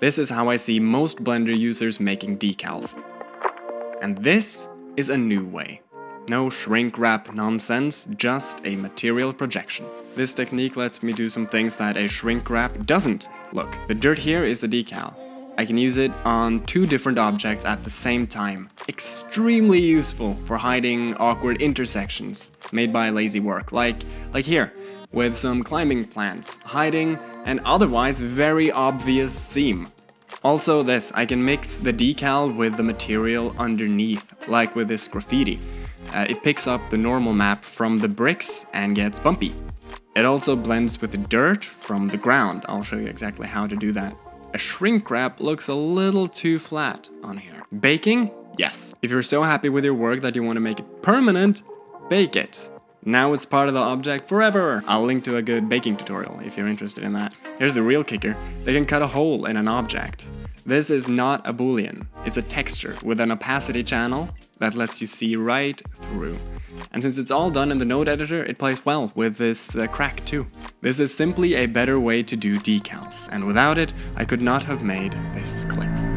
This is how I see most Blender users making decals. And this is a new way. No shrink wrap nonsense, just a material projection. This technique lets me do some things that a shrink wrap doesn't. Look, the dirt here is a decal. I can use it on two different objects at the same time. Extremely useful for hiding awkward intersections made by lazy work, like, like here, with some climbing plants, hiding an otherwise very obvious seam. Also this, I can mix the decal with the material underneath, like with this graffiti uh, it picks up the normal map from the bricks and gets bumpy. It also blends with the dirt from the ground. I'll show you exactly how to do that. A shrink wrap looks a little too flat on here. Baking? Yes. If you're so happy with your work that you want to make it permanent, bake it. Now it's part of the object forever. I'll link to a good baking tutorial if you're interested in that. Here's the real kicker. They can cut a hole in an object. This is not a boolean, it's a texture with an opacity channel that lets you see right through. And since it's all done in the node editor, it plays well with this uh, crack too. This is simply a better way to do decals, and without it, I could not have made this clip.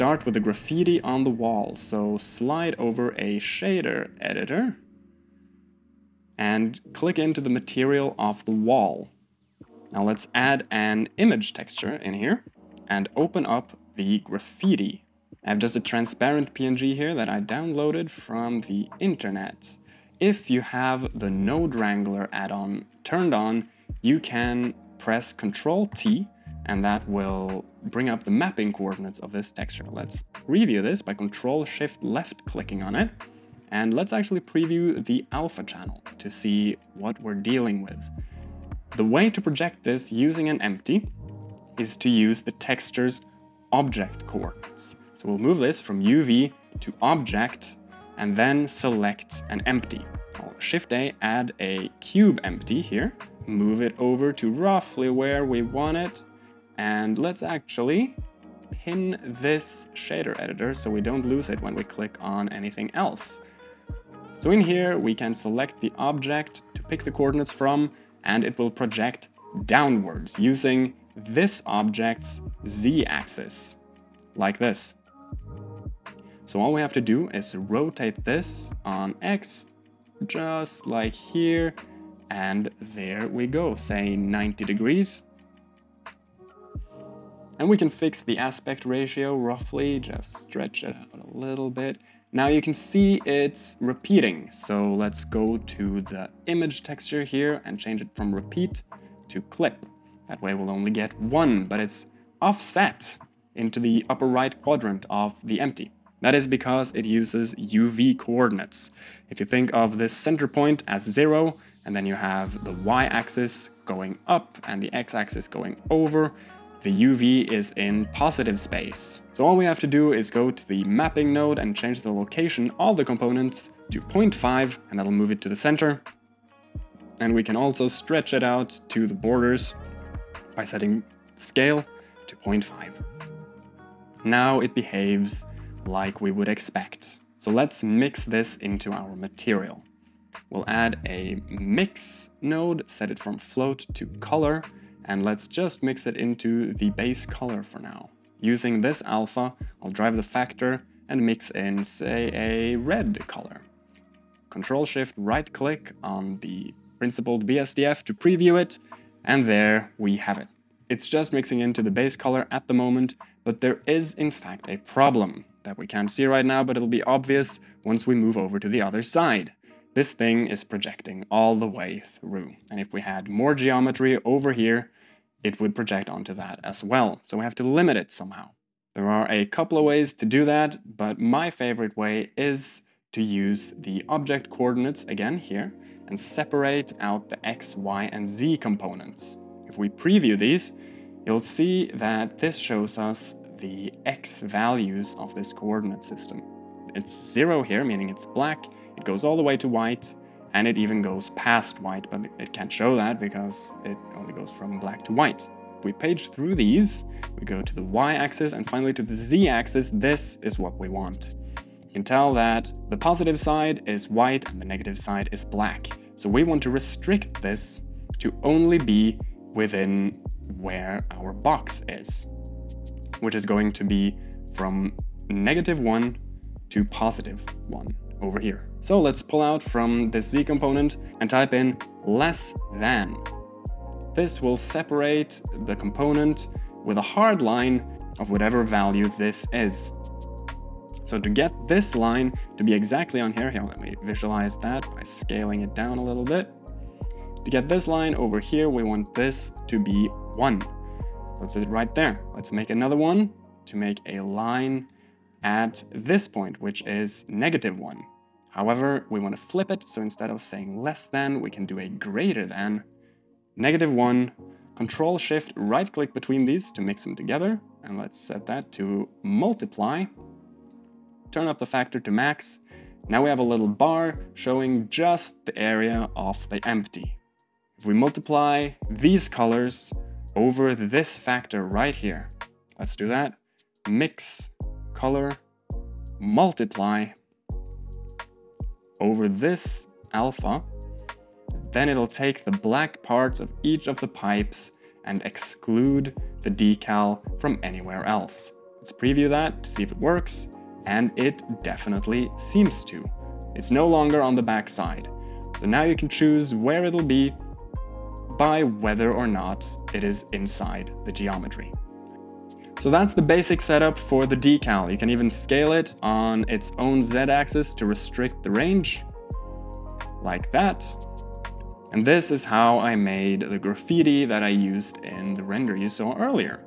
Start with the graffiti on the wall. So slide over a shader editor and click into the material of the wall. Now let's add an image texture in here and open up the graffiti. I have just a transparent PNG here that I downloaded from the internet. If you have the Node Wrangler add-on turned on, you can press Ctrl T and that will bring up the mapping coordinates of this texture. Let's review this by Control Shift left clicking on it. And let's actually preview the alpha channel to see what we're dealing with. The way to project this using an empty is to use the texture's object coordinates. So we'll move this from UV to object and then select an empty. I'll Shift A, add a cube empty here, move it over to roughly where we want it, and let's actually pin this shader editor so we don't lose it when we click on anything else. So in here, we can select the object to pick the coordinates from, and it will project downwards using this object's z-axis, like this. So all we have to do is rotate this on x, just like here, and there we go, say 90 degrees. And we can fix the aspect ratio roughly, just stretch it out a little bit. Now you can see it's repeating, so let's go to the image texture here and change it from repeat to clip. That way we'll only get one, but it's offset into the upper right quadrant of the empty. That is because it uses UV coordinates. If you think of this center point as zero, and then you have the y-axis going up and the x-axis going over, the UV is in positive space. So all we have to do is go to the mapping node and change the location of the components to 0.5 and that'll move it to the center. And we can also stretch it out to the borders by setting scale to 0.5. Now it behaves like we would expect. So let's mix this into our material. We'll add a mix node, set it from float to color, and let's just mix it into the base color for now. Using this alpha, I'll drive the factor and mix in, say, a red color. Control Shift right click on the principled BSDF to preview it, and there we have it. It's just mixing into the base color at the moment, but there is in fact a problem that we can't see right now, but it'll be obvious once we move over to the other side. This thing is projecting all the way through. And if we had more geometry over here, it would project onto that as well. So we have to limit it somehow. There are a couple of ways to do that, but my favorite way is to use the object coordinates again here and separate out the x, y, and z components. if we preview these, you'll see that this shows us the x values of this coordinate system. It's zero here, meaning it's black, it goes all the way to white, and it even goes past white, but it can't show that because it only goes from black to white. We page through these, we go to the y-axis and finally to the z-axis, this is what we want. You can tell that the positive side is white and the negative side is black. So we want to restrict this to only be within where our box is, which is going to be from negative 1 to positive 1 over here. So let's pull out from the z component and type in less than. This will separate the component with a hard line of whatever value this is. So to get this line to be exactly on here, here let me visualize that by scaling it down a little bit. To get this line over here, we want this to be 1. Let's it right there. Let's make another one to make a line at this point, which is negative 1. However, we want to flip it, so instead of saying less than, we can do a greater than. Negative 1, Control Shift right click between these to mix them together, and let's set that to multiply. Turn up the factor to max. Now we have a little bar showing just the area of the empty. If we multiply these colors over this factor right here, let's do that. Mix, color, multiply, over this alpha, then it'll take the black parts of each of the pipes and exclude the decal from anywhere else. Let's preview that to see if it works, and it definitely seems to. It's no longer on the back side. So now you can choose where it'll be by whether or not it is inside the geometry. So that's the basic setup for the decal. You can even scale it on its own z-axis to restrict the range, like that. And this is how I made the graffiti that I used in the render you saw earlier.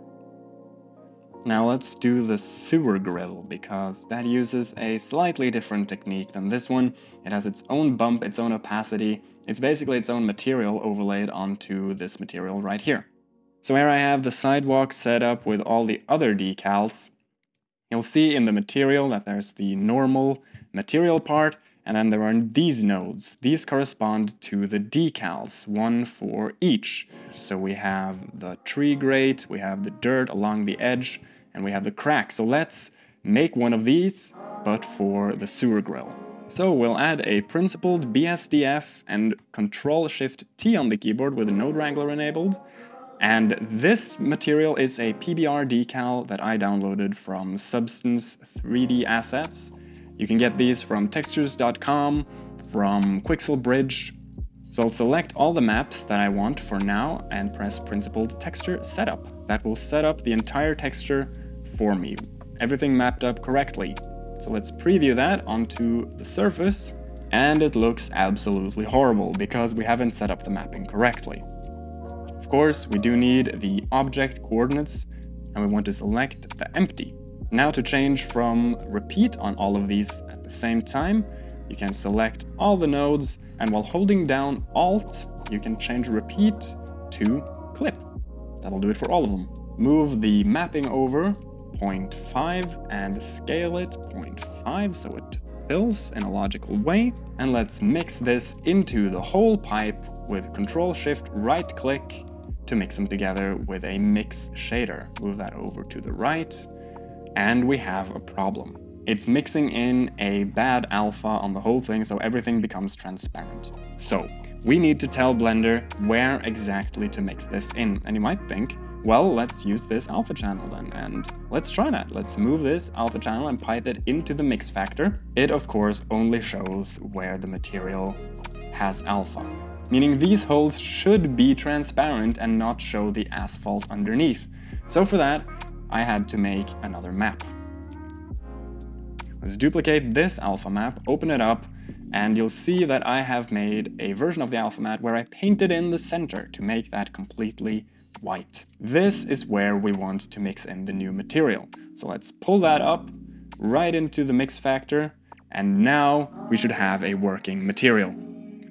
Now let's do the sewer grille, because that uses a slightly different technique than this one. It has its own bump, its own opacity. It's basically its own material overlaid onto this material right here. So here I have the sidewalk set up with all the other decals. You'll see in the material that there's the normal material part, and then there are these nodes. These correspond to the decals, one for each. So we have the tree grate, we have the dirt along the edge, and we have the crack. So let's make one of these, but for the sewer grille. So we'll add a principled BSDF and Control Shift T on the keyboard with Node Wrangler enabled. And this material is a PBR decal that I downloaded from Substance 3D Assets. You can get these from textures.com, from Quixel Bridge. So I'll select all the maps that I want for now and press Principled Texture Setup. That will set up the entire texture for me. Everything mapped up correctly. So let's preview that onto the surface. And it looks absolutely horrible because we haven't set up the mapping correctly course, we do need the object coordinates and we want to select the empty. Now to change from repeat on all of these at the same time, you can select all the nodes and while holding down Alt, you can change repeat to clip. That'll do it for all of them. Move the mapping over 0.5 and scale it 0.5 so it fills in a logical way. And let's mix this into the whole pipe with Control Shift right click to mix them together with a mix shader. Move that over to the right, and we have a problem. It's mixing in a bad alpha on the whole thing, so everything becomes transparent. So, we need to tell Blender where exactly to mix this in. And you might think, well, let's use this alpha channel then, and let's try that. Let's move this alpha channel and pipe it into the mix factor. It, of course, only shows where the material has alpha meaning these holes should be transparent and not show the asphalt underneath. So for that, I had to make another map. Let's duplicate this alpha map, open it up, and you'll see that I have made a version of the alpha map where I painted in the center to make that completely white. This is where we want to mix in the new material. So let's pull that up right into the mix factor, and now we should have a working material.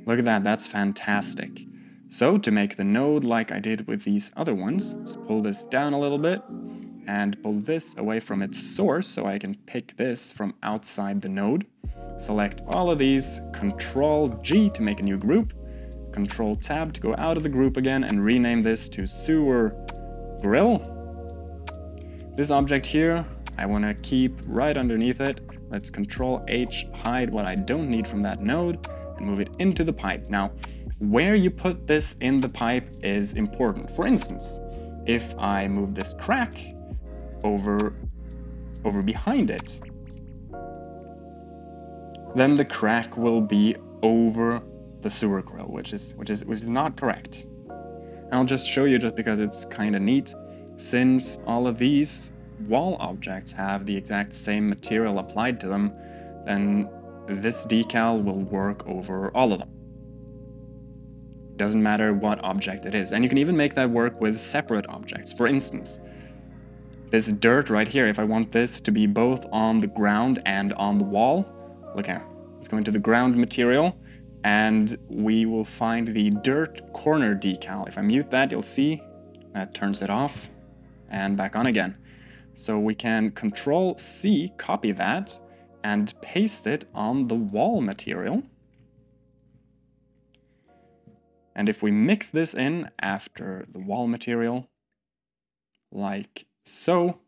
Look at that, that's fantastic. So to make the node like I did with these other ones, let's pull this down a little bit and pull this away from its source so I can pick this from outside the node. Select all of these, Control G to make a new group, Control Tab to go out of the group again and rename this to Sewer Grille. This object here, I want to keep right underneath it. Let's Control H, hide what I don't need from that node, move it into the pipe. Now, where you put this in the pipe is important. For instance, if I move this crack over, over behind it, then the crack will be over the sewer grille, which is, which is, which is not correct. And I'll just show you just because it's kind of neat. Since all of these wall objects have the exact same material applied to them, then this decal will work over all of them. Doesn't matter what object it is. And you can even make that work with separate objects. For instance, this dirt right here, if I want this to be both on the ground and on the wall, look here. Let's go into the ground material and we will find the dirt corner decal. If I mute that, you'll see that turns it off and back on again. So we can control C, copy that, and paste it on the wall material. And if we mix this in after the wall material, like so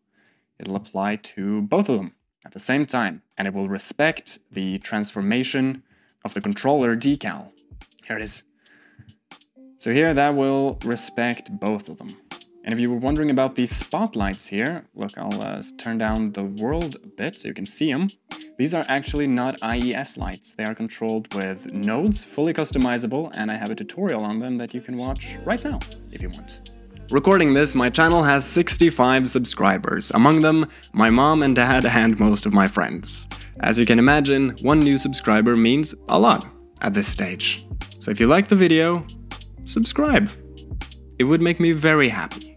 it'll apply to both of them at the same time, and it will respect the transformation of the controller decal. Here it is. So here that will respect both of them. And if you were wondering about these spotlights here, look, I'll uh, turn down the world a bit so you can see them. These are actually not IES lights. They are controlled with nodes, fully customizable, and I have a tutorial on them that you can watch right now if you want. Recording this, my channel has 65 subscribers, among them my mom and dad and most of my friends. As you can imagine, one new subscriber means a lot at this stage. So if you liked the video, subscribe. It would make me very happy.